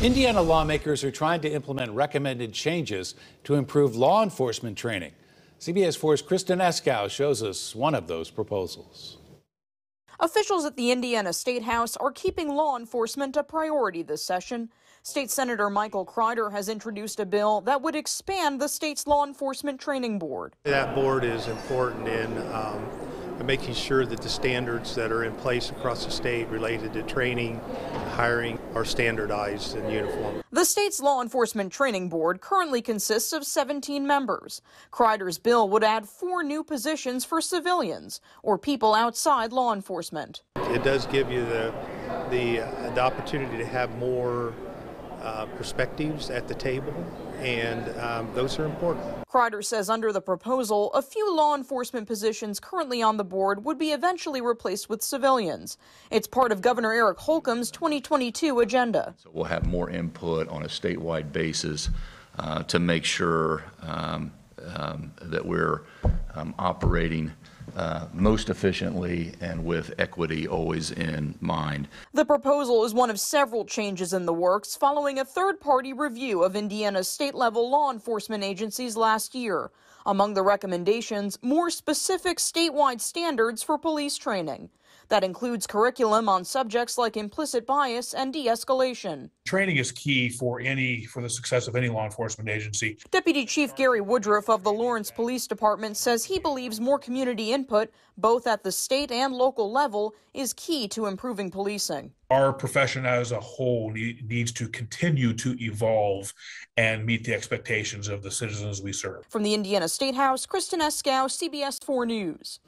Indiana lawmakers are trying to implement recommended changes to improve law enforcement training. CBS 4's Kristen Eskow shows us one of those proposals. Officials at the Indiana State House are keeping law enforcement a priority this session. State Senator Michael Crider has introduced a bill that would expand the state's law enforcement training board. That board is important in um, making sure that the standards that are in place across the state related to training, hiring are standardized and uniform. The state's law enforcement training board currently consists of 17 members. Crider's bill would add four new positions for civilians or people outside law enforcement. It does give you the the, uh, the opportunity to have more uh, perspectives at the table, and um, those are important. Crider says under the proposal, a few law enforcement positions currently on the board would be eventually replaced with civilians. It's part of Governor Eric Holcomb's 2022 agenda. So we'll have more input on a statewide basis uh, to make sure um, um, that we're um, operating Uh, most efficiently and with equity always in mind. The proposal is one of several changes in the works following a third party review of Indiana's state level law enforcement agencies last year. Among the recommendations, more specific statewide standards for police training. That includes curriculum on subjects like implicit bias and de escalation. Training is key for any for the success of any law enforcement agency. Deputy Chief Gary Woodruff of the Lawrence Police Department says he believes more community input, both at the state and local level, is key to improving policing. Our profession as a whole need, needs to continue to evolve and meet the expectations of the citizens we serve. From the Indiana State House, Kristen Eskow, CBS 4 News.